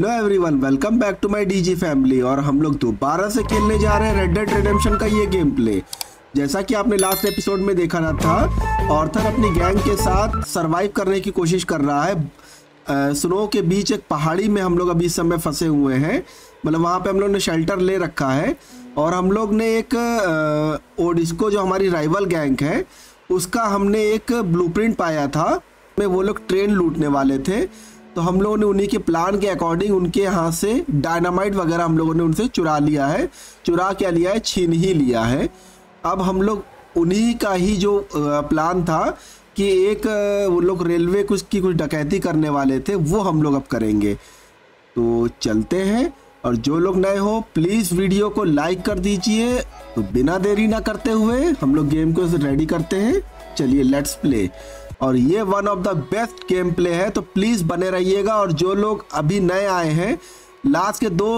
Hello everyone welcome back to my DG family और हम लोग दोबारा से खेलने जा रहे हैं रेड डेड रिडेम्पशन का ये गेम प्ले जैसा कि आपने लास्ट एपिसोड में देखा ना था ऑर्थर अपनी गैंग के साथ सरवाइव करने की कोशिश कर रहा है। स्नो के बीच एक पहाड़ी में हम लोग अभी इस समय फंसे हुए हैं। मतलब वहाँ पे हम लोग ने शेल्टर ले रखा है और हम लोग ने एक ओडिस्को जो हमारी राइवल गैंग है, उसका हमने एक ब्लूप्रिंट पाया था। में वो लोग ट्रेन लूटने वाले थे। तो हम लोगों ने उन्हीं के प्लान के अकॉर्डिंग उनके यहाँ से डायनामाइट वगैरह हम लोगों ने उनसे चुरा लिया है। चुरा क्या लिया है? छीन ही लिया है। अब हम लोग उन्हीं का ही जो प्लान था कि एक वो लोग रेलवे कुछ की कुछ डकैती करने वाले थे, वो हम लोग अब करेंगे। तो चलते हैं और जो लोग नए हो प्लीज़ वीडियो को लाइक कर दीजिए। तो बिना देरी ना करते हुए हम लोग गेम को रेडी करते हैं। चलिए लेट्स प्ले और ये one of the best gameplay है तो प्लीज़ बने रहिएगा और जो लोग अभी नए आए हैं लास्ट के दो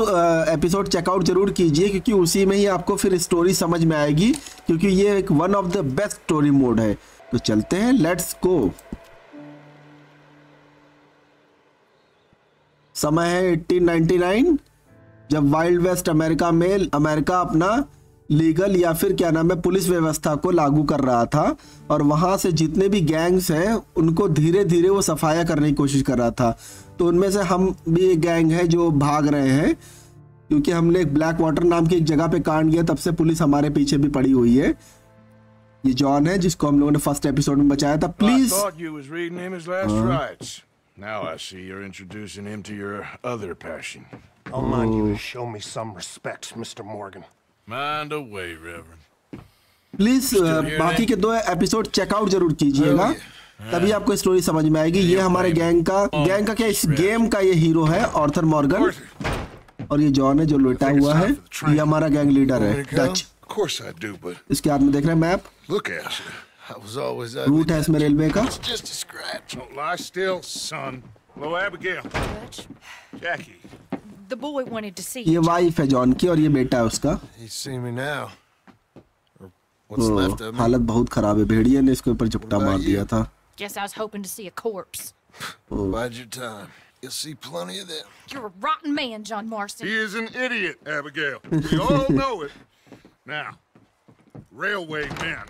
एपिसोड चेकआउट ज़रूर कीजिए, क्योंकि उसी में ही आपको फिर स्टोरी समझ में आएगी, क्योंकि ये एक one of the best story mode है। तो चलते हैं लेट्स गो समय है 1899 जब वाइल्ड वेस्ट अमेरिका में अमेरिका अपना लीगल या फिर क्या नाम है पुलिस व्यवस्था को लागू कर रहा था और वहाँ से जितने भी गैंग्स हैं उनको धीरे धीरे वो सफाया करने की कोशिश कर रहा था तो उनमें से हम भी एक गैंग है जो भाग रहे हैं क्योंकि हमने एक ब्लैक वाटर नाम की एक जगह पे कांड किया तब से पुलिस हमारे पीछे भी पड़ी हुई है ये जॉन है जिसको हम लोगों ने फ़र्स्ट एपिसोड में बचाया था please Now I see you're introducing him to your other passion. I'll mind you to show me some respect, Mr. Morgan. Mind away, Reverend. Please बाकी के दो एपिसोड चेकआउट ज़रूर कीजिएगा तभी आपको स्टोरी समझ में आएगी। ये हमारे गैंग का गैंग का क्या इस गेम का ये हीरो है ऑर्थर मॉर्गन और ये जॉन है जो लेटा हुआ है। ये हमारा गैंग लीडर है डच इसके हाथ में देख रहे हैं मैप. रूट है इसमें रेलवे का. Hello, Abigail. Jackie. The boy wanted to see ये you. वाइफ है जॉन की और ये बेटा है उसका You see me now. Or what's O, left of me. हालत बहुत खराब है भेड़िए ने इसके ऊपर झपटा मार दिया था Guess I was hoping to see a corpse. Bide your time. You'll see plenty of them. You're a rotten man, John Marston. He is an idiot, Abigail. We all know it. Now, railway men.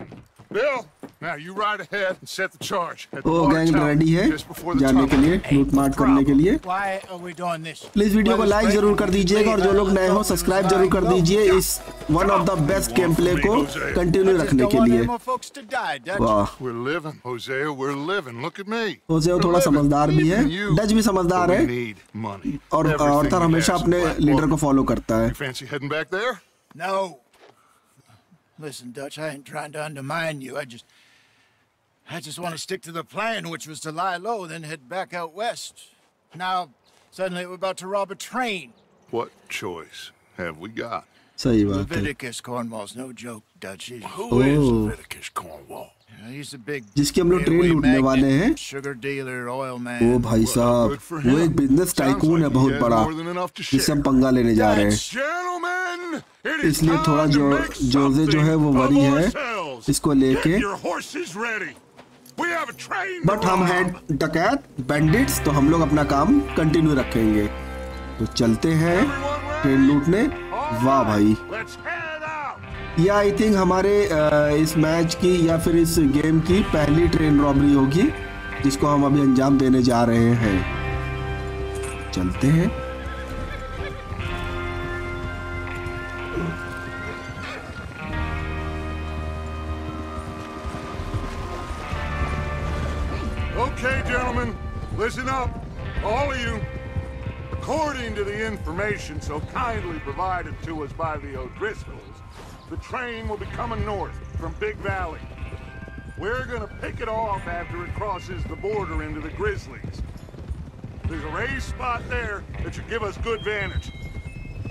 Bill, now you ride ahead and set the charge. Gang tower, ready है just before the जाने के लिए लूट मार करने के लिए Why are we doing this? Please video को लाइक ज़रूर कर दीजिएगा और जो लोग नए हो सब्सक्राइब ज़रूर कर दीजिए इस one of the best gameplay को कंटिन्यू रखने के लिए more folks to die, Dutch. वाह We're living, Hosea. We're living. Look at me. होजे We're थोड़ा. समझदार भी है. डच भी समझदार है we need money. और ऑर्थर हमेशा अपने लीडर को फॉलो करता है fancy heading back there? No. Listen, Dutch, I ain't trying to undermine you. I just... I just want to stick to the plan, which was to lie low, then head back out west. Now, suddenly we're about to rob a train. What choice have we got? Say you Leviticus Cornwall's no joke, Dutch. Who is Leviticus Cornwall? जिसके हम लोग train लूटने वाले हैं। वो भाई साहब वो एक बिज़नेस टाइकून है बहुत बड़ा जिसे हम पंगा लेने जा रहे हैं। इसलिए थोड़ा जो जोजे जो है वो वरी है इसको लेके। बट हम हैं डकैत बैंडिट्स तो हम लोग अपना काम कंटिन्यू रखेंगे। तो चलते हैं ट्रेन लूटने। वाह भाई। ये आई थिंक हमारे इस मैच की या फिर इस गेम की पहली ट्रेन रॉबरी होगी जिसको हम अभी अंजाम देने जा रहे हैं चलते हैं listen up, all of you. According to the information so kindly provided to us by the O'Driscolls, The train will be coming north from Big Valley. We're gonna pick it off after it crosses the border into the Grizzlies. There's a raised spot there that should give us good vantage.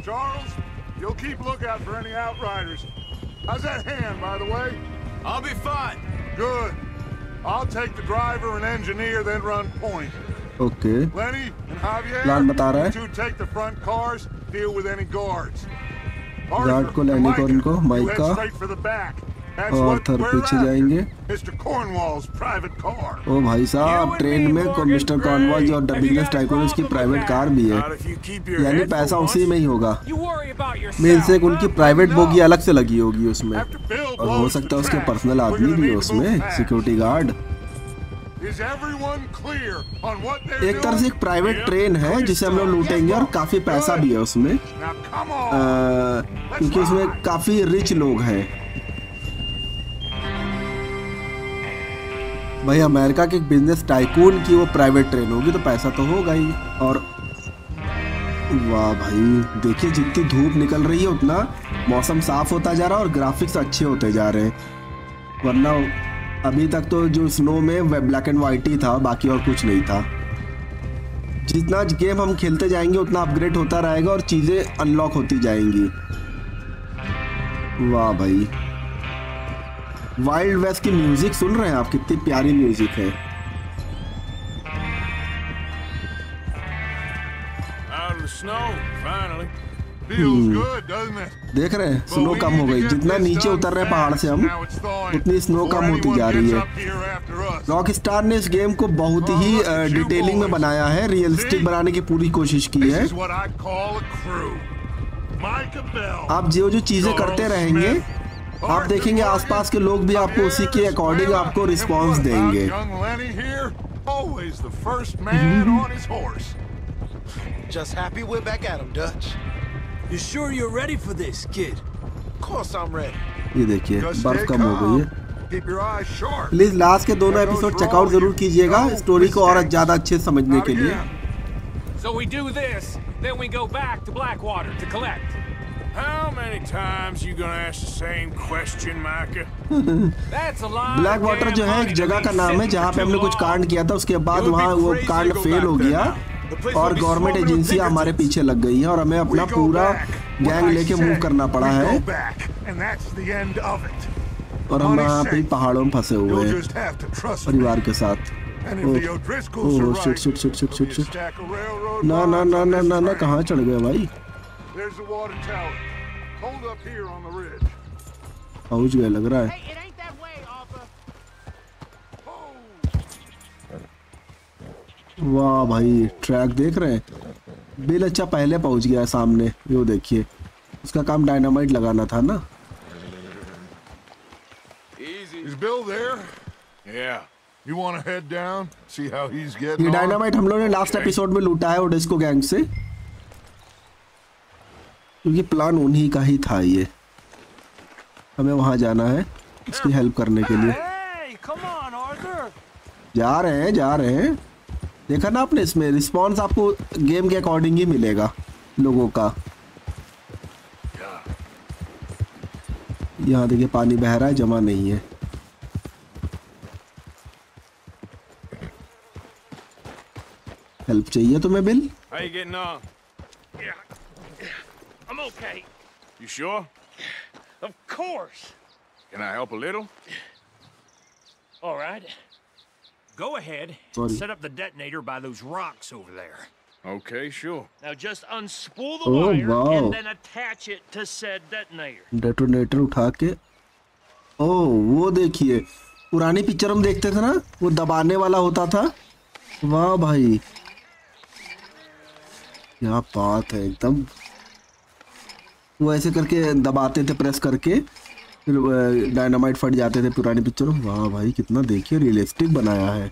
Charles, you'll keep lookout for any outriders. How's that hand, by the way? I'll be fine. Good. I'll take the driver and engineer, then run point. Okay. Lenny and Javier, Plan bata eh? two take the front cars, deal with any guards. Guard को लेने को उनको bike का और थर पीछे जाएँगे। ओ भाई साहब, ट्रेन में मिस्टर कॉर्नवॉल जो डबिंगस टाइकोन उसकी प्राइवेट कार भी है। यानी पैसा उसी में ही होगा। मेल से उनकी प्राइवेट बोगी अलग से लगी होगी उसमें। और हो सकता है उसके पर्सनल आदमी भी है उसमें सिक्योरिटी गार्ड एक तरह से एक प्राइवेट ट्रेन है जिसे हम लोग लूटेंगे और काफ़ी पैसा भी है उसमें. क्योंकि उसमें काफ़ी रिच लोग हैं। भाई अमेरिका के एक बिज़नेस टाइकून की वो प्राइवेट ट्रेन होगी तो पैसा तो होगा ही। और वाह भाई देखिए जितनी धूप निकल रही है उतना मौसम साफ़ होता जा रहा है और ग्राफिक्स अच्छे होते जा रहे हैं। वरना अभी तक तो जो स्नो में ब्लैक एंड वाइट ही था बाकी और कुछ नहीं था। जितना गेम हम खेलते जाएँगे उतना अपग्रेड होता रहेगा और चीज़ें अनलॉक होती जाएँगी। वाह भाई। वाइल्ड वेस्ट की म्यूज़िक सुन रहे हैं आप? कितनी प्यारी म्यूज़िक है। Snow, finally. It? देख रहे हैं स्नो कम हो गई। जितना नीचे उतर रहे पहाड़ से हम उतनी स्नो कम होती जा रही है। रॉक स्टार ने इस गेम को बहुत ही डिटेलिंग में बनाया है रियलिस्टिक बनाने की पूरी कोशिश की है। आप जो जो चीज़ें करते रहेंगे आप देखेंगे आसपास के लोग भी आपको उसी के अकॉर्डिंग आपको रिस्पांस देंगे। horse. Just happy we're back at him, Dutch. You sure you're ready for this, kid? Of course I'm ready. ये देखिए बर्फ़ कम हो गई है. प्लीज़ लास्ट के दोनों एपिसोड चेकआउट ज़रूर कीजिएगा स्टोरी को और ज़्यादा अच्छे समझने के लिए. So we do this, then we go back to Blackwater to collect. How many times you gonna ask the same question, Micah? That's a lot. Blackwater जो है एक जगह का नाम है जहाँ पे हमने कुछ कांड किया था उसके बाद वहाँ वो कांड फेल हो गया और गवर्नमेंट एजेंसियाँ हमारे पीछे लग गई है और हमें अपना पूरा गैंग लेके मूव करना पड़ा है। और हम यहाँ पे पहाड़ों में फंसे हुए हैं परिवार के साथ। ना ना ना ना चढ़ गए भाई? पहुँच गया लग रहा है। वाह भाई ट्रैक देख रहे हैं बिल अच्छा पहले पहुँच गया सामने यो देखिए उसका काम डायनामाइट लगाना था ना Is Bill there? Yeah. You want to head down? See how he's ये getting? डायनामाइट हम लोगों ने लास्ट एपिसोड में लूटा है ओडेस्को गैंग से क्योंकि प्लान उन्हीं का ही था ये हमें वहाँ जाना है उसकी हेल्प करने के लिए. जा रहे हैं जा रहे हैं देखा ना आपने इसमें रिस्पॉन्स आपको गेम के अकॉर्डिंग ही मिलेगा लोगों का यहाँ देखिए पानी बह रहा है जमा नहीं है हेल्प चाहिए तुम्हें Bill How you getting on? I'm okay. You sure? Of course. Can I help a little? All right. Go ahead. Sorry. Set up the detonator by those rocks over there. Okay, sure. Now just unspool the Oh, wire wow. and then attach it to said detonator. Detonator उठा के ओ वो देखिए पुरानी picture हम देखते थे ना वो दबाने वाला होता था वाह भाई क्या बात है एकदम वो ऐसे करके दबाते थे प्रेस करके फिर डायनामाइट फट जाते थे पुरानी पिक्चर वाह भाई कितना देखिए रियलिस्टिक बनाया है।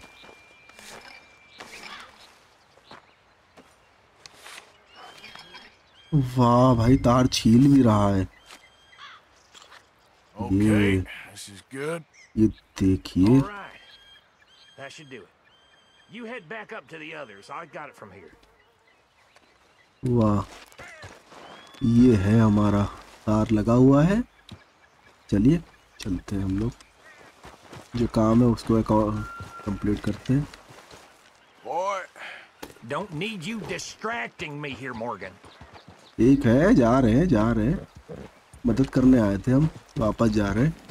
वाह भाई तार छील भी रहा है। ये देखिए। You ये है हमारा तार लगा हुआ है. चलिए चलते हैं हम लोग जो काम है उसको कंप्लीट करते हैं Boy, Don't need you distracting me here, Morgan. ठीक है जा रहे हैं जा रहे हैं मदद करने आए थे हम वापस जा रहे हैं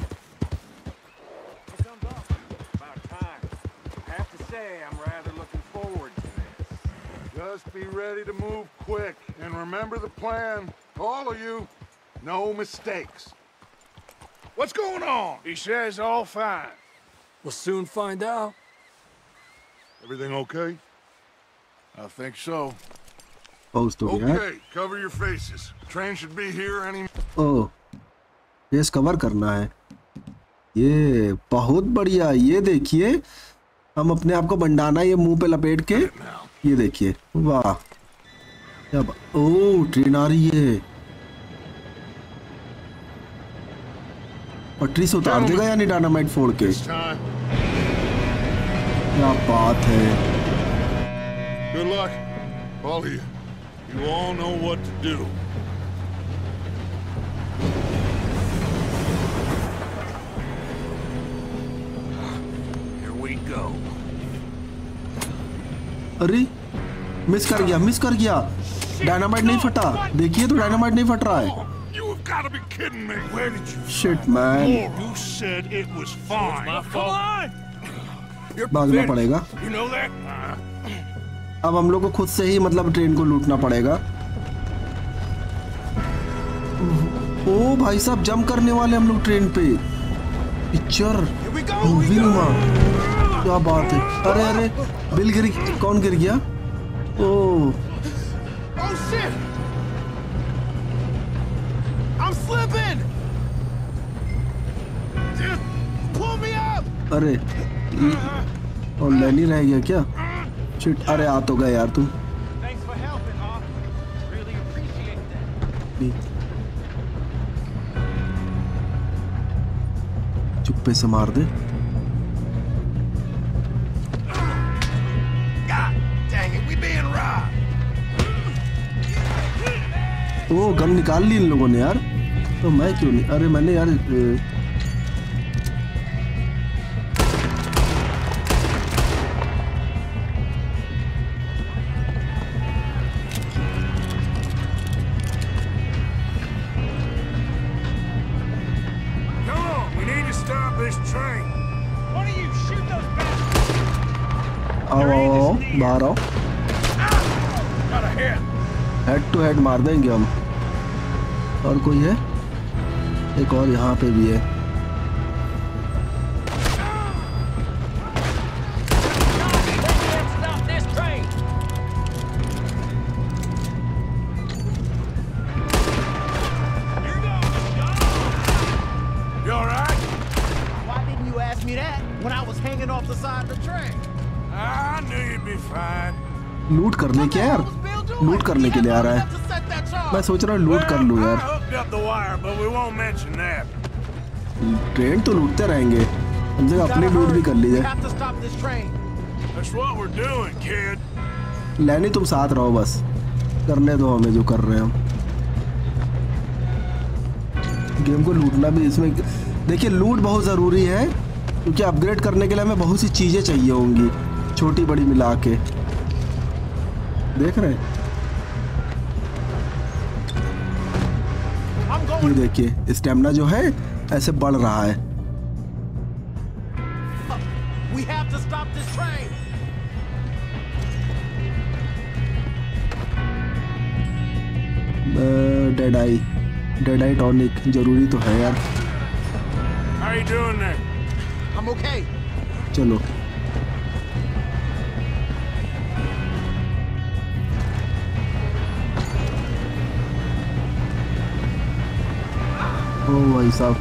just be ready to move quick. And remember the plan. All of you, no mistakes. What's going on? He says all fine. We'll soon find out. Everything okay? I think so. पहुंच तो गया है Okay, cover your faces. Train should be here any oh face cover करना है ये बहुत बढ़िया ये देखिए हम अपने आप को बंडाना ये मुंह पे लपेट के ये देखिए वाह क्या बा- ओह ट्रेन आ रही है पटरी से उतार देगा यानी डायनामाइट फोड़ के क्या बात है Good luck, all of you. You all know what to do. Here we go. अरे मिस कर गया मिस कर गया डायनामाइट नहीं फटा देखिए तो डायनामाइट नहीं फट रहा है kidding me. Where did you? Shit man You said it was fine. Come on! भागना पड़ेगा You know that? अब हम लोग को खुद से ही मतलब ट्रेन को लूटना पड़ेगा ओ भाई साहब जंप करने वाले हम लोग ट्रेन पे पिक्चर मूवी नुमा क्या बात है अरे अरे बिल गिर कौन गिर गया ओ Oh shit! I'm अरे और लैनी रह गया क्या? चिट अरे आ तो गया यार तू। चुप्पे से मार दे। ओ गन निकाल ली इन लोगों ने यार। तो मैं क्यों नहीं? अरे मैंने यार हेड टू हेड मार देंगे हम। और कोई है? एक और यहाँ पे भी है। लूट करने के यार? लूट करने के लिए आ रहा है। मैं सोच रहा हूँ लूट कर लूँ यार. ट्रेन तो लूटते रहेंगे। कम से कम अपनी लूट भी कर लीजिए. लैनी तुम साथ रहो बस। करने दो हमें जो कर रहे हैं हम। गेम को लूटना भी इसमें देखिए लूट बहुत ज़रूरी है क्योंकि अपग्रेड करने के लिए हमें बहुत सी चीज़ें चाहिए होंगी छोटी बड़ी मिला के। देख रहे हैं? इधर देखिए स्टेमिना जो है ऐसे बढ़ रहा है। Dead eye dead eye tonic ज़रूरी तो है यार। चलो। भाई साहब।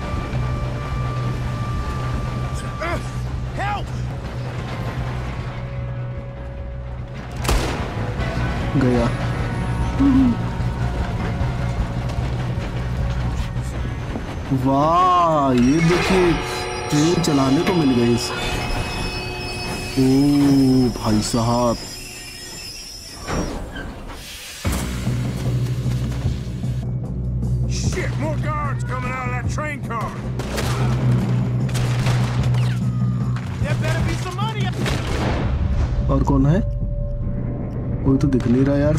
गया। वाह ये देखिए ट्रेन चलाने को मिल गई। ओ भाई साहब। तो दिख नहीं रहा यार।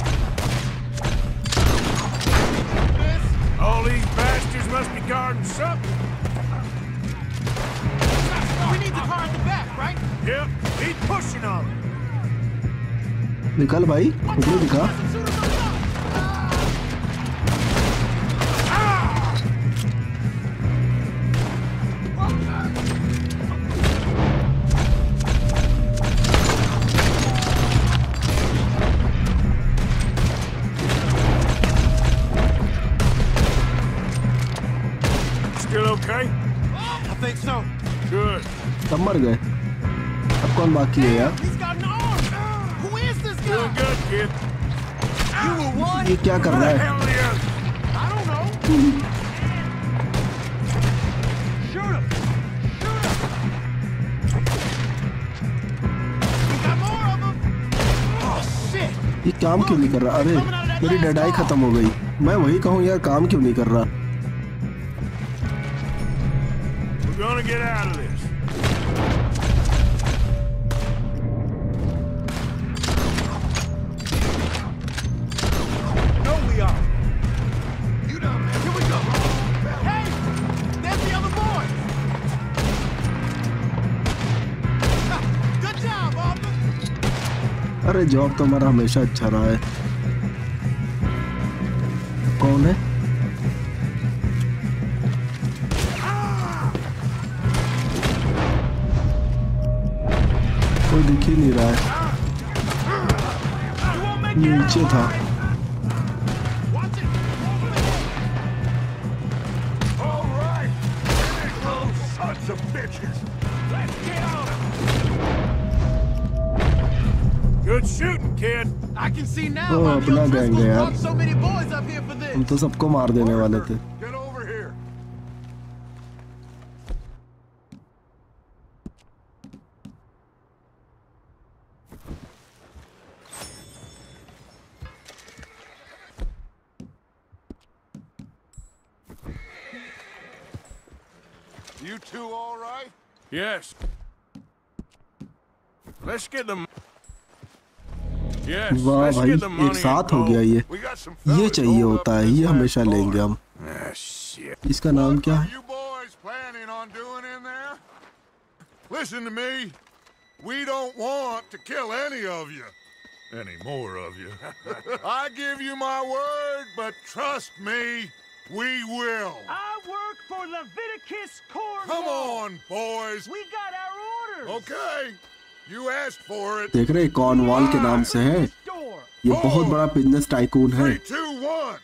निकल भाई दिखा। सब मर गए। अब कौन बाकी है यार? ये क्या कर रहा है? ये काम क्यों नहीं कर रहा? अरे मेरी डडाई खत्म हो गई। मैं वही कहूँ यार काम क्यों नहीं कर रहा? We're gonna get out of this. अरे जॉब तो हमारा हमेशा अच्छा रहा है। कौन है? कोई दिख ही नहीं रहा है। नीचे था। Good shooting, kid. I can see now Oh, why the अपना gang है O'Driscolls यार। brought so many boys up here for हम this. तो सबको मार देने वाले थे Get over here. You two all right? Yes. Let's get them. वाह भाई एक साथ हो गया ये ये चाहिए होता है ये हमेशा लेंगे हम Ah, इसका नाम क्या है? Listen to me. We don't want to kill any of you. Any more of you. I give you my word, but trust me, we will. I work for Leviticus Cornwall. Come on, boys. We got our orders. Okay. You asked for it. देख रहे Cornwall के नाम से है Door. ये बहुत बड़ा business tycoon है Three, two, one.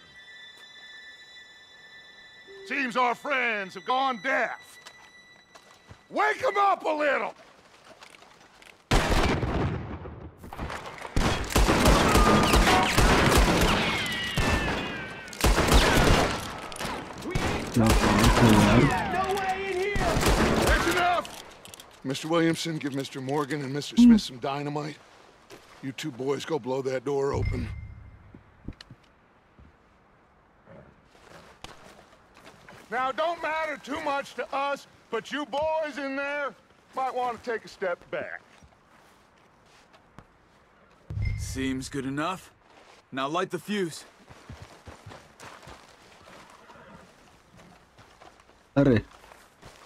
Seems our friends have gone deaf. Wake them up a little. क्या बात है यार Mr. Williamson, give Mr. Morgan and Mr. Smith some dynamite. You two boys go blow that door open. Now, don't matter too much to us, but you boys in there might want to take a step back. Seems good enough. Now light the fuse. अरे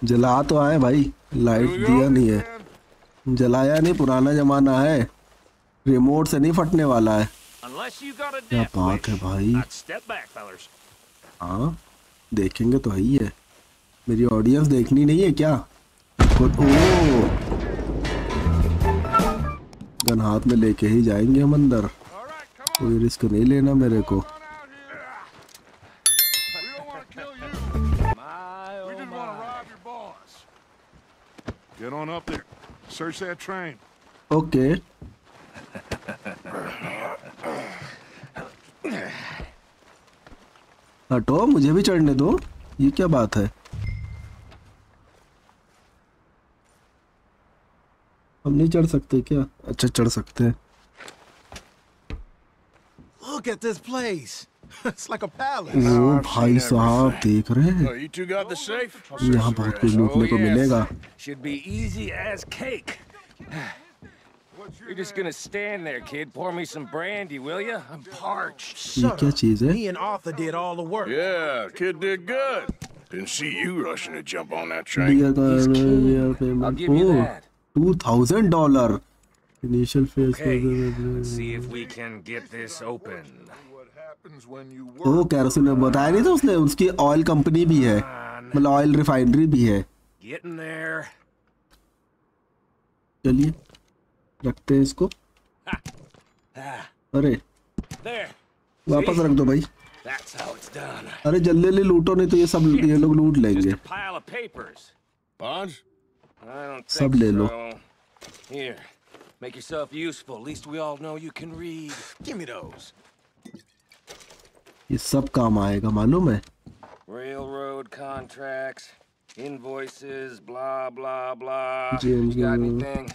जला तो आए भाई light दिया नहीं है। जलाया नहीं पुराना जमाना है। रिमोट से नहीं फटने वाला है। क्या बात है भाई. हाँ देखेंगे तो है ही है। मेरी ऑडियंस देखनी नहीं है क्या? ओ! गन हाथ में लेके ही जाएँगे हम अंदर. कोई रिस्क नहीं लेना मेरे को। Get on up there. Search that train. Okay हटो मुझे भी चढ़ने दो ये क्या बात है हम नहीं चढ़ सकते क्या अच्छा चढ़ सकते हैं Look at this place. it's like a palace. ओ भाई साहब देख रहे हैं you two got the safe? यहाँ बहुत कुछ लूटने को मिलेगा Should be easy as cake. You're just gonna stand there, kid. Pour me some brandy, will you? I'm parched. ये क्या चीज है Me and Arthur did all the work. Yeah, kid did good. Didn't see you rushing to jump on that train. Dear He's God, keen. we are I'll payment. give you Oh, that. two thousand dollar. Initial phase. Okay, let's see if we can get this open. Kerosene में बताया नहीं था उसने उसकी oil company भी है मतलब oil refinery भी है। चलिए रखते हैं इसको। अरे वापस रख दो भाई। अरे जल्दी जल्दी लूटो नहीं तो ये सब ये लोग लूट लेंगे। सब ले लो। Make yourself useful. At least we all know you can read. Give me those. ये सब काम आएगा मालूम है Railroad contracts, invoices, blah blah blah. James, got uh, anything?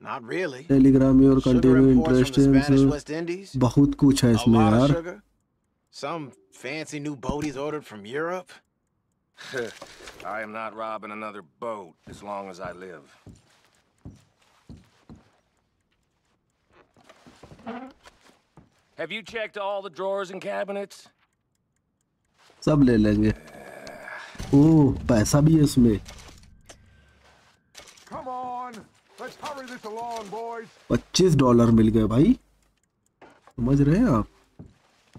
Not really. the Spanish interest West Indies. बहुत कुछ है इसमें यार. Some fancy new boat he's ordered from Europe. I am not robbing another boat as long as I live. Have you checked all the drawers and cabinets? सब ले लेंगे ओ पैसा भी है इसमें Come on! Let's hurry this along, boys! पच्चीस dollar मिल गए भाई समझ रहे हैं आप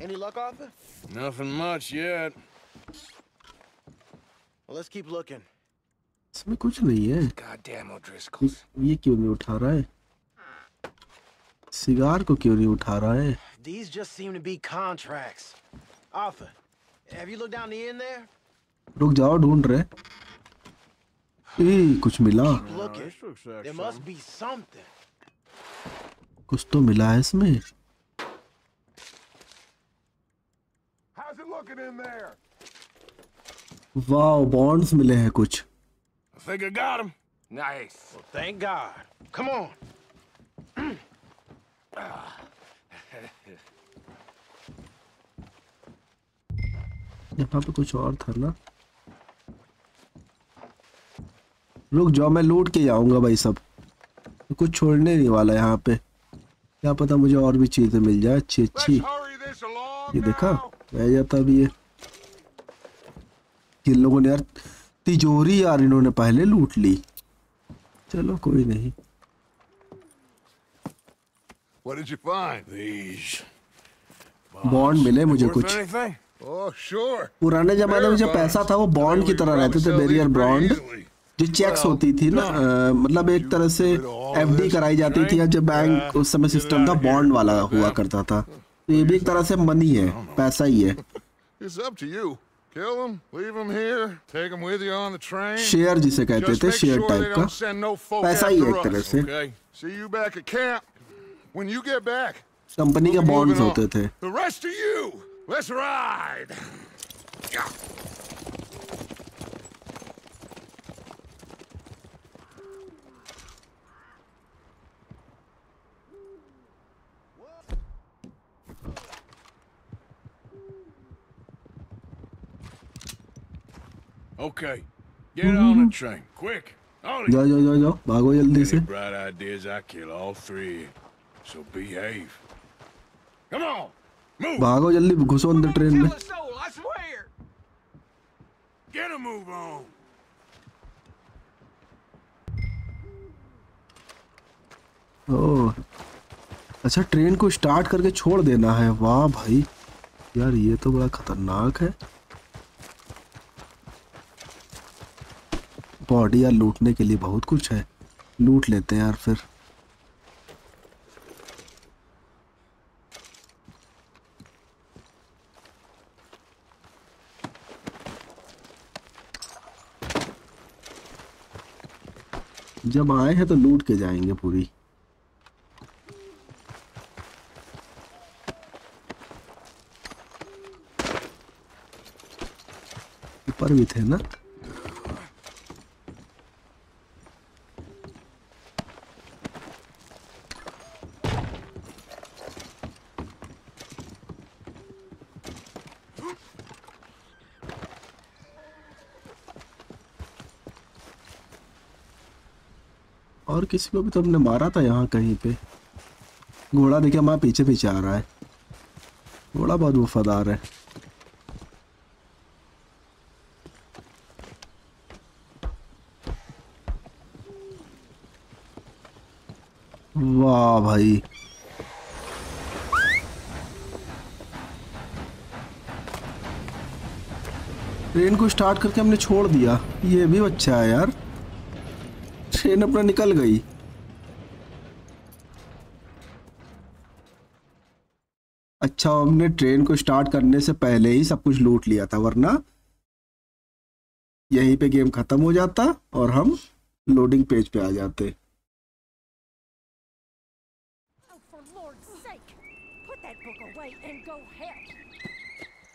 Any luck, Arthur? Nothing much yet. Well, let's keep looking. इसमें कुछ नहीं है Goddamn O'Driscolls. ये क्यों नहीं उठा रहा है सिगार को क्यों नहीं उठा रहा है These just seem to be contracts. Arthur, have you looked down the end there? रुक जाओ ढूंढ रहे ए, कुछ मिला Keep looking. There must be something. कुछ तो मिला है इसमें How's it looking in there? वाह बॉन्ड्स मिले हैं कुछ I think I got him. Nice. Well, thank God. Come on. यहाँ पे कुछ और था ना। रुक जाओ मैं लूट के जाऊँगा भाई सब। कुछ छोड़ने नहीं वाला यहाँ पे। क्या पता मुझे और भी चीज़ें मिल जाए अच्छी अच्छी। ये देखा! रह जाता भी है इन लोगों ने यार तिजोरी यार इन्होंने पहले लूट ली। चलो कोई नहीं। What did you find? These. Bond मिले मुझे कुछ? Oh, sure. पुराने जमाने में जो पैसा था वो बॉन्ड की तरह रहते थे बेरियर बॉन्ड जो चेक्स होती थी ना मतलब एक तरह से एफडी कराई जाती थी या जो बैंक उस समय सिस्टम था बॉन्ड वाला हुआ करता था। तो ये भी एक तरह से मनी है पैसा ही है. शेयर जिसे कहते थे शेयर टाइप का। पैसा ही है एक तरह से। When you get back, company के we'll be bonds moving on. होते थे The rest of you, let's ride. Okay. Get on the train. Quick. On it. जाओ जाओ जाओ जाओ भागो जल्दी से Any bright ideas, I kill all three. So behave. Come on. Move. भागो जल्दी घुसो अंदर ट्रेन में. Get a move on. ओह अच्छा ट्रेन को स्टार्ट करके छोड़ देना है वाह भाई यार ये तो बड़ा खतरनाक है बॉडी यार लूटने के लिए बहुत कुछ है लूट लेते हैं यार फिर जब आए हैं तो लूट के जाएँगे पूरी। ऊपर भी थे ना? किसी को भी तो हमने मारा था यहाँ कहीं पे। घोड़ा देखिए हमारे पीछे पीछे आ रहा है। घोड़ा बहुत वफादार है। वाह भाई। ट्रेन को स्टार्ट करके हमने छोड़ दिया। ये भी अच्छा है यार। ट्रेन अपना निकल गई अच्छा हमने ट्रेन को स्टार्ट करने से पहले ही सब कुछ लूट लिया था वरना यहीं पे गेम खत्म हो जाता और हम लोडिंग पेज पे आ जाते Oh.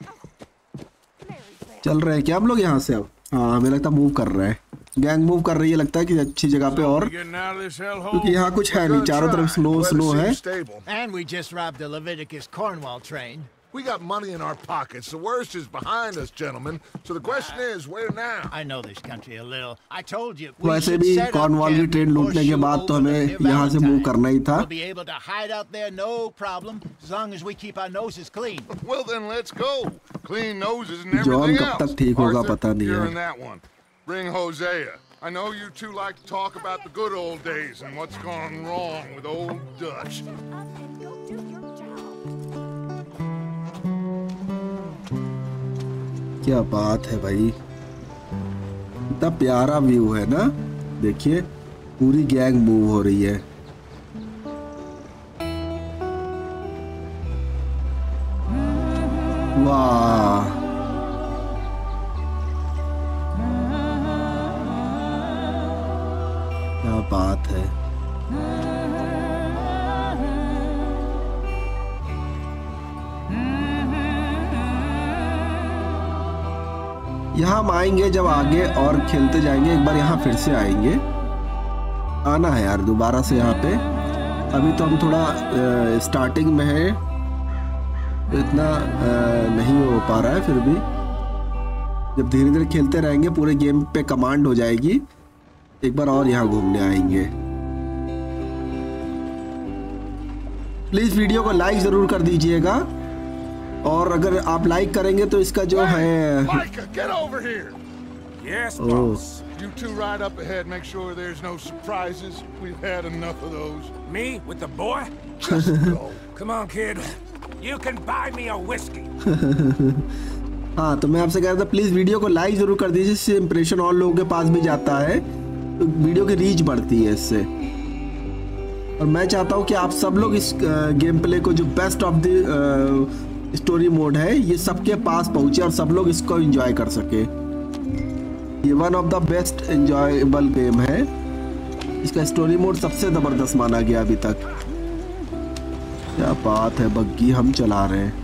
Oh. चल रहे हैं क्या हम लोग यहाँ से अब हाँ हमें लगता मूव कर रहे हैं गैंग मूव कर रही है लगता है कि अच्छी जगह पे और? क्योंकि यहाँ कुछ है नहीं चारों तरफ़ स्नो स्नो है we got money in our pockets. The worst is behind us, gentlemen. So the question is, where now? I know this country a little. I told you. we वैसे भी कॉर्नवाल की train लूटने के बाद तो हमें यहाँ से मूव करना ही था We'll be able to hide out there, no problem, as long as we keep our noses clean. Well, then let's go. Clean noses and everything कब तक ठीक होगा पता नहीं you're यार। in that one. Bring Hosea. I know you two like to talk about the good old days and what's gone wrong with old Dutch. Up and go do your job. क्या बात है भाई इतना प्यारा view है ना देखिए पूरी गैंग मूव हो रही है वाह हम आएँगे जब आगे और खेलते जाएँगे एक बार यहाँ फिर से आएँगे। आना है यार दोबारा से यहाँ पे। अभी तो हम थोड़ा अ, स्टार्टिंग में है। इतना अ, नहीं हो पा रहा है फिर भी। जब धीरे धीरे खेलते रहेंगे पूरे गेम पे कमांड हो जाएगी। एक बार और यहाँ घूमने आएँगे। प्लीज़ वीडियो को लाइक ज़रूर कर दीजिएगा। और अगर आप लाइक करेंगे तो इसका जो है हाँ तो मैं आपसे कह रहा था प्लीज़ वीडियो को लाइक ज़रूर कर दीजिए इससे इम्प्रेशन और लोगों के पास भी जाता है। तो वीडियो की रीच बढ़ती है इससे। और मैं चाहता हूँ कि आप सब लोग इस गेम प्ले को जो best of the story mode है, ये सबके पास पहुँचे और सब लोग इसको एंजॉय कर सके। ये one of the best enjoyable game है। इसका स्टोरी मोड सबसे ज़बरदस्त माना गया अभी तक। क्या बात है बग्गी हम चला रहे हैं।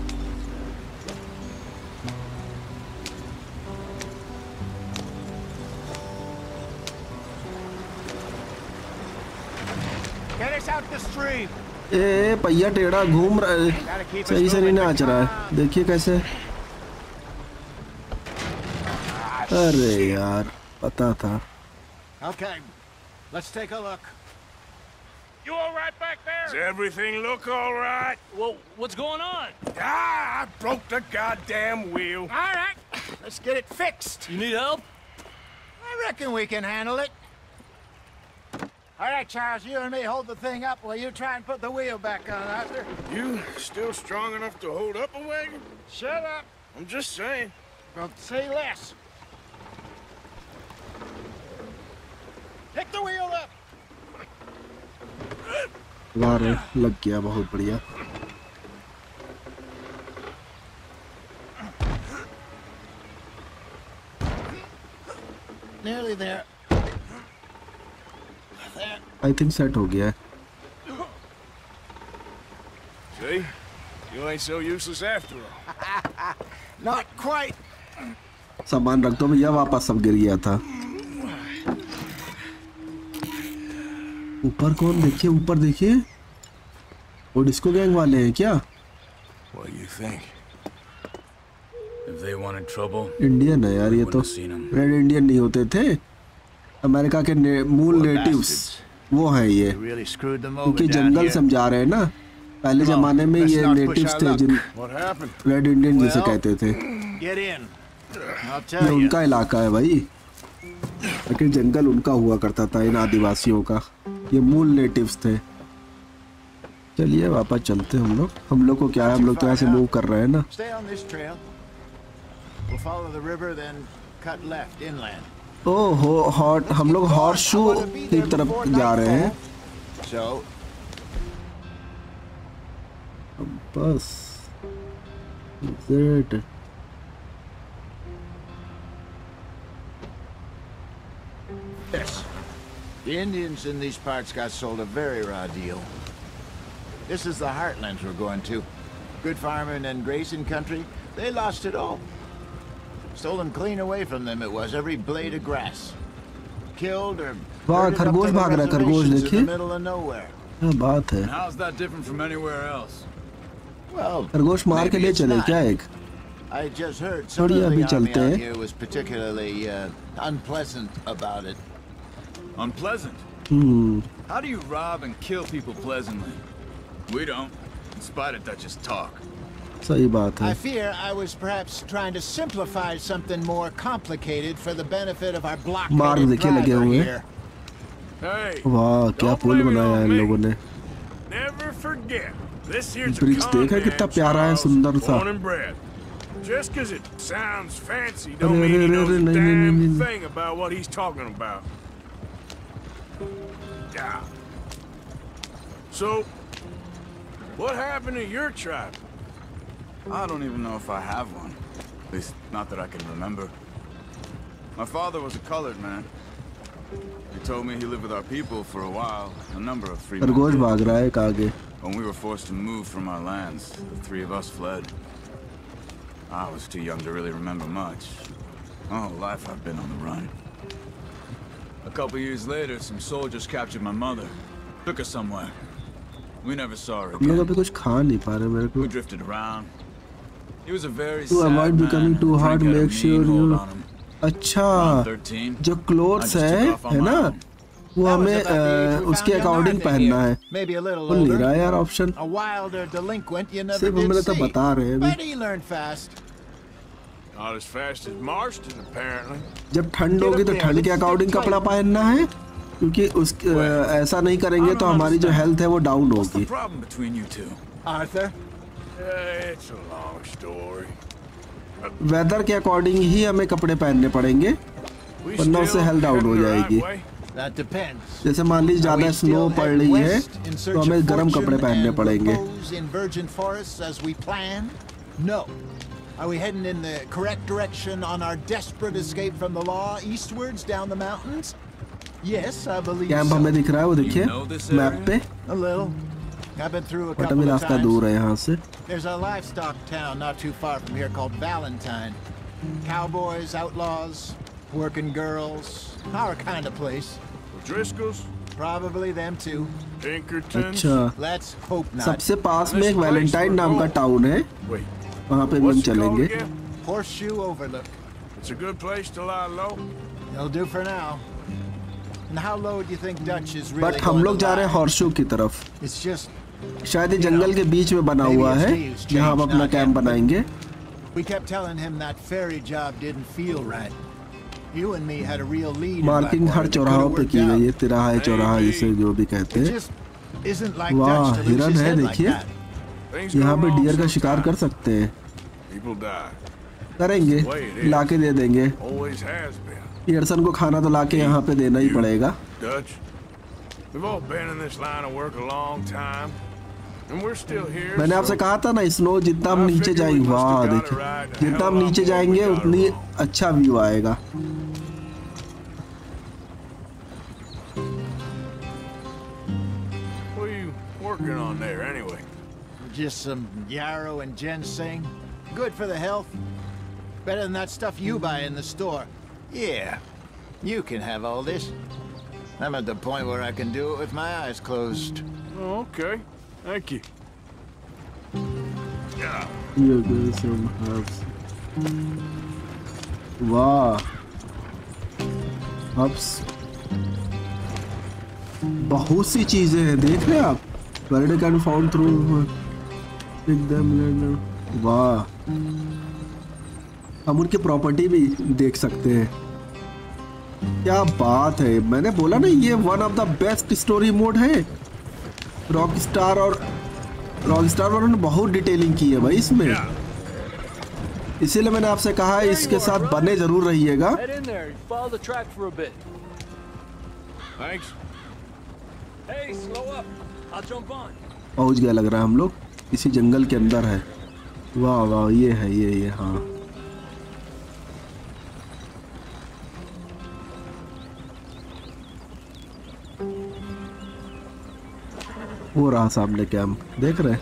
Get us out the stream. ए पहिया टेढ़ा घूम रहा है सही से नहीं. नाच रहा है देखिए कैसे अरे यार पता था Okay, let's take a look. You all right back there? Does everything look all right? Well, what's going on? Ah, I broke the goddamn wheel. All right, let's get it fixed. You need help? I reckon we can handle it. All right, Charles, you and me hold the thing up while you try and put the wheel back on, Arthur. You still strong enough to hold up a wagon? Shut up. I'm just saying. Don't say less. Pick the wheel up. वार लग गया बहुत बढ़िया Nearly there. I think set हो गया है See? You ain't so useless after all. Not quite. सामान रख दो भैया वापस सब गिर गया था ऊपर कौन देखिए ऊपर देखिए वो डिस्को गैंग वाले हैं क्या What do you think? If they wanted trouble, Indian है यार ये तो. रेड इंडियन नहीं होते थे अमेरिका के ने, मूल नेटिव्स वो हैं ये। क्योंकि जंगल here. से हम जा रहे हैं ना? पहले जमाने में ये नेटिव्स थे जिन रेड इंडियन जिसे कहते थे। ये उनका इलाका है भाई। लेकिन जंगल उनका हुआ करता था इन आदिवासियों का। ये मूल नेटिव्स थे। चलिए वापस चलते हम लोग। हम लोग को क्या है? हम लोग तो यहाँ से मूव कर रहे हैं ना। Stay on this trail. We'll follow the river, then cut left inland. ओ हो हॉट हम लोग हॉर्स शू की तरफ जा रहे हैं So, बस Is it? this. The Indians in these parts got sold a very raw deal. This is the heartlands we're going to. Good farming and grazing country. They lost it all. Stolen clean away from them it was, every blade of grass. Killed or वाह, herded up to खरगोश the भाग रहा है, खरगोश reservations in देखिए। the middle of nowhere. क्या बात है And how's that different from anywhere else? Well, खरगोश मार के maybe ले it's चले not. क्या एक I just heard some छोड़िए of अभी the army चलते out हैं। here was particularly uh, unpleasant about it. Unpleasant. Hmm How do you rob and kill people pleasantly? We don't, in spite of Dutch's talk. सही बात है I fear I was perhaps trying to simplify something more complicated for the benefit of our मार्ग blockheaded देखिए लगे driver हुए here. Hey, वाह क्या Don't pull blame it बनाया on है इन me. लोगों ने never forget. This here's a bridge देखा conman, कितना प्यारा है, Charles, सुंदर सा। born and bred. Just 'cause it sounds fancy अरे, don't mean अरे, he अरे, knows अरे, a नहीं, नहीं, damn नहीं, नहीं। thing about what he's talking about. Yeah. So, what happened to your tribe? I don't even know if I have one. At least, not that I can remember. My father was a colored man. He told me he lived with our people for a while, a number of free men. When we were forced to move from our lands, the three of us fled. I was too young to really remember much. All life I've been on the run. A couple years later, some soldiers captured my mother. Took her somewhere. We never saw her again. We drifted around, To avoid becoming too hard, make sure you-. अच्छा Around 13, जो clothes है है ना. वो हमें अ, we उसके according पहनना है वो नहीं रहा यार ऑप्शन सिर्फ़ हमें तो बता रहे हैं. जब ठंड होगी तो ठंड के अकॉर्डिंग कपड़ा पहनना है क्योंकि उस ऐसा नहीं करेंगे तो हमारी जो हेल्थ है वो डाउन होगी वेदर के अकॉर्डिंग ही हमें कपड़े पहनने पड़ेंगे वरना उससे हेल्थ डाउन हो जाएगी. जैसे मान लीजिए ज़्यादा स्नो पड़ रही है तो हमें गर्म कपड़े पहनने पड़ेंगे. Are we heading in the correct direction on our desperate escape from the law eastwards down the mountains? Yes, I believe camp so. हमें दिख रहा है वो देखिए मैप पे A little. I've been through a but couple अभी of रास्ता times. दूर है यहाँ से There's a livestock town not too far from here called Valentine. Cowboys, outlaws, working girls, our kind of place. Driscoll's? Probably them too. Pinkertons? अच्छा Let's hope not. सबसे पास में एक वैलेंटाइन नाम का टाउन है वहाँ पे भी हम चलेंगे? Horseshoe Overlook. It's a good place to lie low. It'll do for now. And how low do you think Dutch is really but हम लोग जा रहे हैं? हॉर्शू की तरफ़ It's just शायद ये जंगल के बीच में बना हुआ है जहाँ हम अपना कैंप बनाएँगे। मार्किंग हर चौराहों पर की गई है तिराहा चौराहा जिसे जो भी कहते हैं। वाह हिरन है देखिए। यहाँ पे डियर का शिकार कर सकते हैं। करेंगे लाके दे देंगे। इर्सन को खाना तो लाके यहाँ पे देना ही पड़ेगा। मैंने आपसे so- कहा था ना स्नो जितना हम नीचे जाएंगे वाह देखिए जितना हम नीचे जाएंगे उतनी अच्छा व्यू आएगा What are you working on there anyway? Just some yarrow and ginseng. Good for the health. Better than that stuff you buy in the store. Yeah, you can have all this. I'm at the point where I can do it with my eyes closed. Oh, okay. Thank you. Yeah. You guys some herbs. वाह herbs बहुत सी चीज़ें हैं, देख रहे हैं आप? Word can found through वाह हम उनकी प्रॉपर्टी भी देख सकते हैं। क्या बात है? मैंने बोला ना, ये one of the best story mode है। रॉक स्टार और रॉक स्टार वालों ने बहुत डिटेलिंग की है भाई इसमें। इसीलिए मैंने आपसे कहा इसके साथ बने ज़रूर रहिएगा. पहुँच गया लग रहा है हम लोग। इसी जंगल के अंदर है। वाह वाह ये है ये ये हाँ। वो रहा सामने क्या हम देख रहे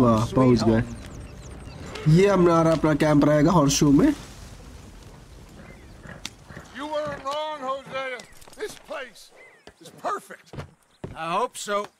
वाह पहुँच गए। ये हमारा अपना कैंप रहेगा हॉर्स शो में So.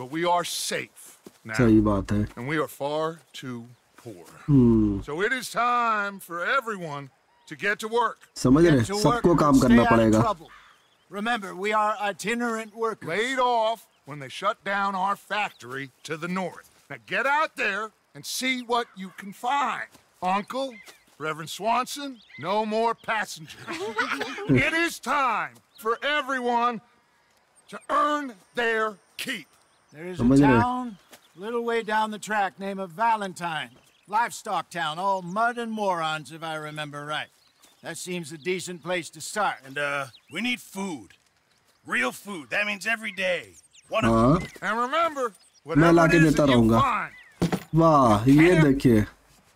but we are safe now. सही बात है and we are far too poor. Hmm So it is time for everyone to get to work. समझ रहे Get to work सबको and काम stay करना out of पड़ेगा trouble. Remember, we are itinerant workers. Laid off when they shut down our factory to the north. Now get out there and see what you can find. Uncle, Reverend Swanson, no more passengers. it is time for everyone to earn their keep. There is a समझ रहे town, little way down the track, named of Valentine. Livestock town, all mud and morons, if I remember right. That seems a decent place to start. And, uh, we need food. Real food. That means every day. One of हाँ And remember, मैं whatever लाके it is देता that you रहूंगा। find वाह ये देखिए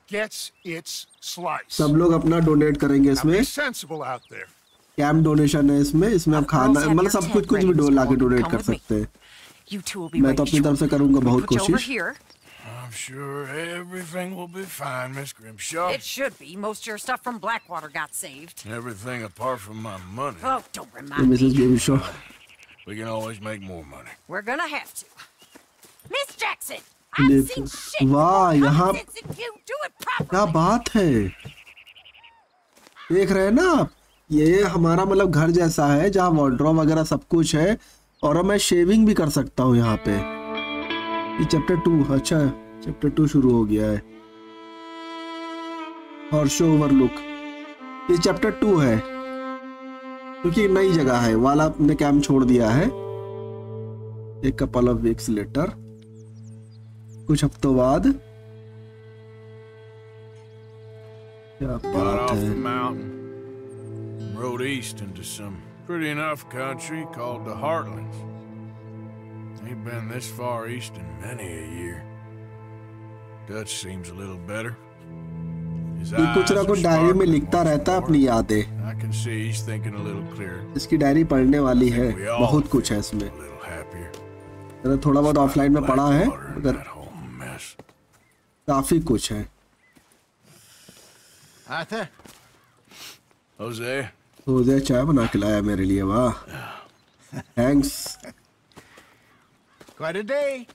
gets its slice. सब लोग अपना डोनेट करेंगे Now इसमें be sensible out there. Camp donation है इसमें इसमें आप खाना girls have मतलब your सब कुछ tent कुछ भी ready, डो so ला के डोनेट come कर with me. सकते हैं You two will be मैं तो अपनी तरफ़ से करूँगा बहुत कोशिश. I'm sure everything will be fine, Miss Grimshaw. It should be. Most of your stuff from Blackwater got saved. Everything apart from my money. Oh, don't तो remind Mrs me. Baby show We can always make more money. We're gonna have to. Miss Jackson, I've seen shit वाह यहाँ. क्या बात है देख रहे हैं ना आप ये हमारा मतलब घर जैसा है जहाँ वार्ड्रोब वगैरह सब कुछ है और अब मैं शेविंग भी कर सकता हूँ यहाँ पे। ये चैप्टर टू अच्छा चैप्टर टू शुरू हो गया है। हॉर्शो ओवरलुक ये चैप्टर टू है। क्योंकि नई जगह है वाला ने कैम छोड़ दिया है। एक कपल ऑफ़ वीक्स लेटर कुछ हफ्तों बाद। क्या बात है। Pretty enough country called the Heartlands. Ain't been this far east in many a year. Dutch seems a little better. His ये कुछ ना eyes are कुछ डायरी में sparkling लिखता रहता है अपनी यादें I can see he's thinking a little clearer, इसकी डायरी पढ़ने वाली है बहुत कुछ है इसमें a little happier. मैंने थोड़ा बहुत ऑफलाइन में पढ़ा है मगर. काफ़ी कुछ है Arthur? Jose, तो उदय चाय बना के लाया मेरे लिए वाह thanks Quite a day.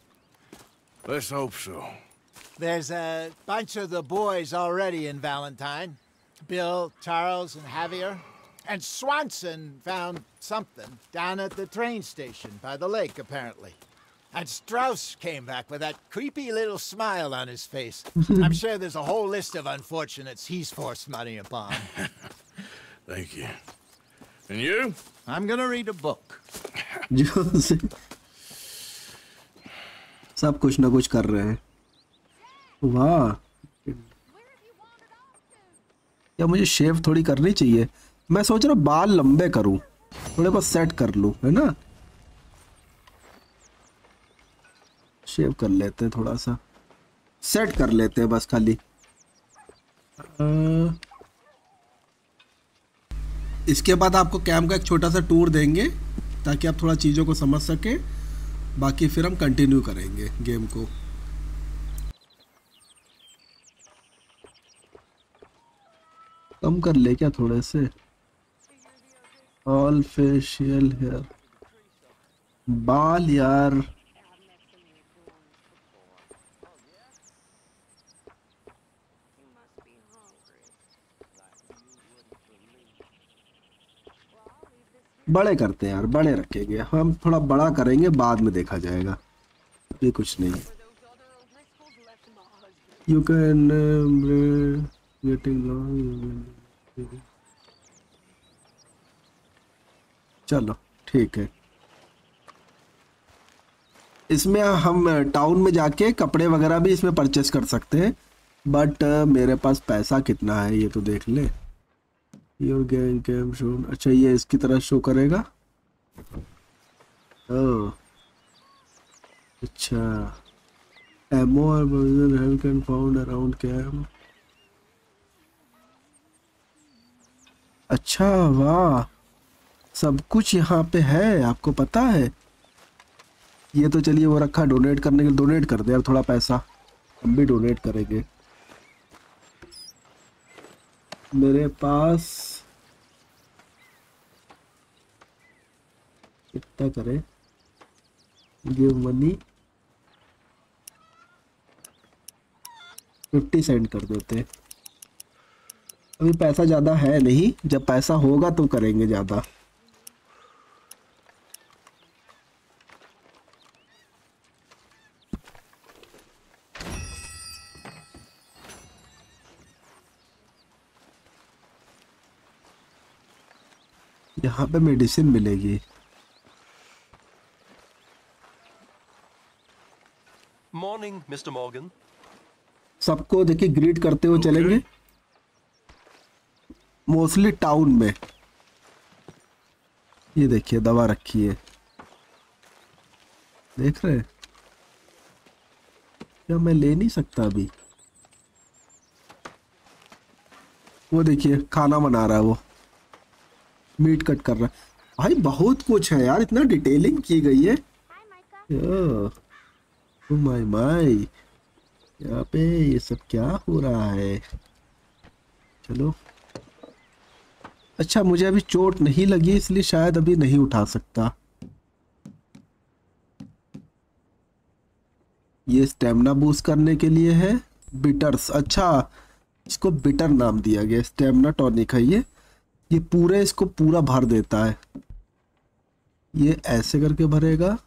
let's hope so. There's a bunch of the boys already in Valentine. Bill, Charles, and Javier. And Swanson found something down at the train station by the lake, apparently. And Strauss came back with that creepy little smile on his face. I'm sure there's a whole list of unfortunates he's forced money upon. Thank you. And you? I'm gonna read a book. सब कुछ ना कुछ कर रहे हैं। वाह। या मुझे शेव थोड़ी करनी चाहिए। मैं सोच रहा हूँ बाल लंबे करूँ। थोड़े को सेट कर लूँ है ना? शेव कर लेते हैं थोड़ा सा। सेट कर लेते हैं बस खाली। अ, इसके बाद आपको कैम का एक छोटा सा टूर देंगे, ताकि आप थोड़ा चीज़ों को समझ सकें। बाकी फिर हम कंटिन्यू करेंगे गेम को। कम कर ले क्या थोड़े से? ऑल फेशियल हेयर बाल यार। बड़े करते हैं यार, बड़े रखेंगे। हम थोड़ा बड़ा करेंगे, बाद में देखा जाएगा। अभी कुछ नहीं। यू कैन गेटिंग चलो, ठीक है। इसमें हम टाउन में जाके कपड़े वगैरह भी इसमें परचेस कर सकते हैं। बट मेरे पास पैसा कितना है, ये तो देख ले। योर गेम गेम शो अच्छा ये इसकी तरह शो करेगा? ओह अच्छा। एमओ और help can found around camp अच्छा वाह। सब कुछ यहाँ पे है, आपको पता है? ये तो चलिए वो रखा डोनेट करने के लिए डोनेट कर दे यार थोड़ा पैसा। हम भी डोनेट करेंगे। मेरे पास कितना करे। गिव मनी फिफ्टी सेंड कर देते। अभी पैसा ज़्यादा है नहीं, जब पैसा होगा तो करेंगे ज़्यादा। यहाँ पे मेडिसिन मिलेगी Morning, Mr. Morgan. सबको देखिए ग्रीट करते हुए okay. चलेंगे मोस्टली टाउन में ये देखिए दवा रखी है देख रहे हैं? क्या मैं ले नहीं सकता अभी वो देखिए खाना बना रहा है वो मीट कट कर रहा है। भाई, बहुत कुछ है यार, इतना डिटेलिंग की गई है। माय माय, यहाँ पे ये सब क्या हो रहा है? चलो। अच्छा मुझे अभी चोट नहीं लगी, इसलिए शायद अभी नहीं उठा सकता। ये स्टेमिना बूस्ट करने के लिए है। बिटर्स अच्छा इसको बिटर नाम दिया गया स्टेमिना टॉनिक है ये। ये पूरे इसको पूरा भर देता है। ये ऐसे करके भरेगा।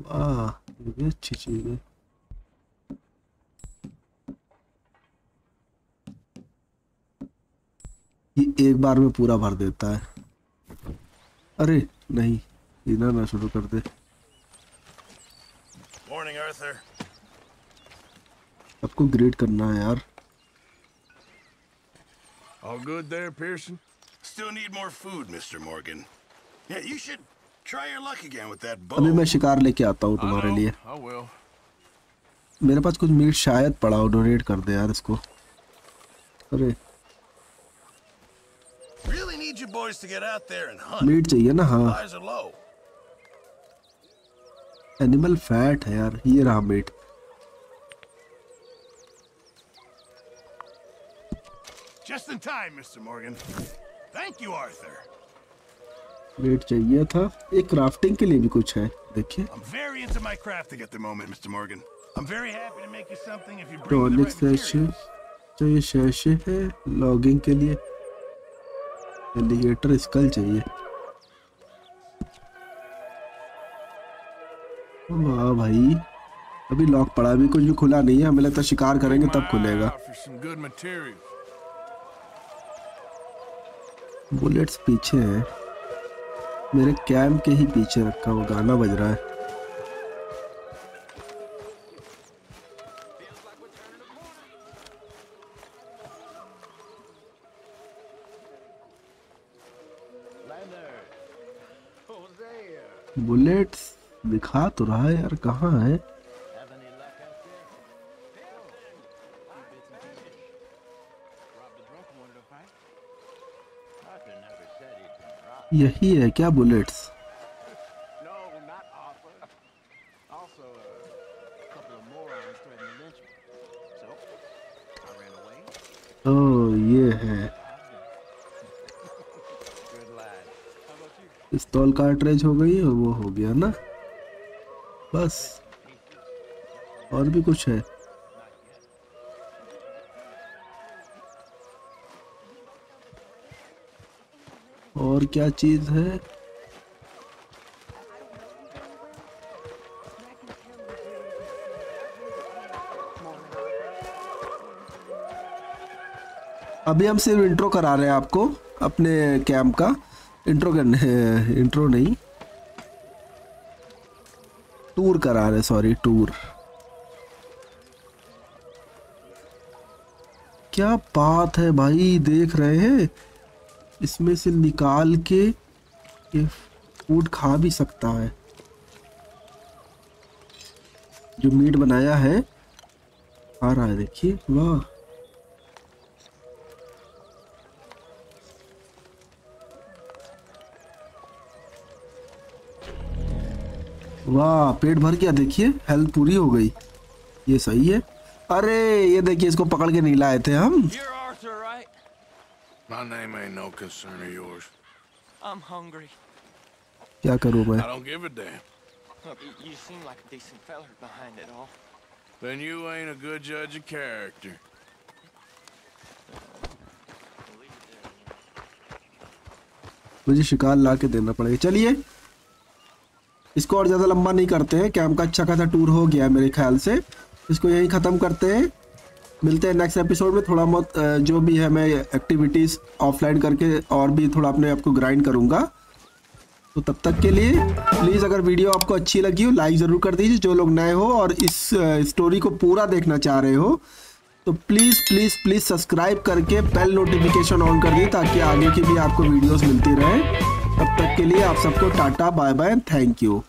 वाह ये भी अच्छी चीज़ है। ये एक बार में पूरा भर देता है। अरे नहीं इना ना शुरू कर दे। Morning, Arthur. सबको ग्रेड करना है यार। All good there, Pearson? Still need more food, Mr. Morgan. Yeah, you should try your luck again with that bow. अभी मैं शिकार लेके आता हूँ तुम्हारे लिए I will. मेरे पास कुछ मीट शायद पड़ा हो डोनेट कर दे यार इसको अरे Really need you boys to get out there and hunt. Meat चाहिए ना हाँ Supplies are low. Animal fat है यार ये रहा meat Just in time, Mr. Morgan. Thank you, Arthur. Meat चाहिए था एक क्राफ्टिंग के लिए भी कुछ है देखिए I'm very into my crafting at the moment, Mr. Morgan. I'm very happy to make you something if you bring tonic sachet materials. चाहिए सैशे है लॉगिंग के लिए एलिगेटर स्कल चाहिए वाह भाई अभी लॉक पड़ा अभी कुछ भी खुला नहीं है हमें लगता शिकार करेंगे तब खुलेगा बुलेट्स पीछे है। मेरे कैम के ही पीछे रखा हुआ गाना बज रहा है। बुलेट्स दिखा तो रहा है यार, कहाँ है? यही है क्या बुलेट्स ओ, ये है। पिस्तौल कार्ट्रेज हो गई और वो हो गया ना। बस। और भी कुछ है? और क्या चीज़ है? अभी हम सिर्फ़ इंट्रो करा रहे हैं आपको, अपने कैंप का। इंट्रो करने इंट्रो नहीं। टूर करा रहे सॉरी टूर क्या बात है भाई, देख रहे हैं? इसमें से निकाल के ये फ़ूड खा भी सकता है। जो मीट बनाया है आ रहा है, देखिए, वाह। वाह, पेट भर गया, देखिए हेल्थ पूरी हो गई। ये सही है। अरे, ये देखिए, इसको पकड़ के नहीं लाए थे हम? My name ain't no concern of yours. I'm hungry. क्या करूँ मैं I don't give a damn. Look, you, seem like a decent feller behind it all. Then you ain't a good judge of character. मुझे शिकार ला के देना पड़ेगा चलिए इसको और ज़्यादा लंबा नहीं करते हैं कैंप का अच्छा खासा टूर हो गया है मेरे ख्याल से इसको यहीं ख़त्म करते हैं मिलते हैं नेक्स्ट एपिसोड में। थोड़ा बहुत जो भी है मैं एक्टिविटीज़ ऑफलाइन करके और भी थोड़ा अपने आप को ग्राइंड करूँगा। तो तब तक के लिए प्लीज़ अगर वीडियो आपको अच्छी लगी हो लाइक ज़रूर कर दीजिए, जो लोग नए हो और इस स्टोरी को पूरा देखना चाह रहे हो। तो प्लीज़ प्लीज़ प्लीज़ सब्सक्राइब करके बेल नोटिफिकेशन ऑन कर दिए ताकि आगे की भी आपको वीडियोस मिलती रहे। तब तक के लिए आप सबको tata bye bye thank you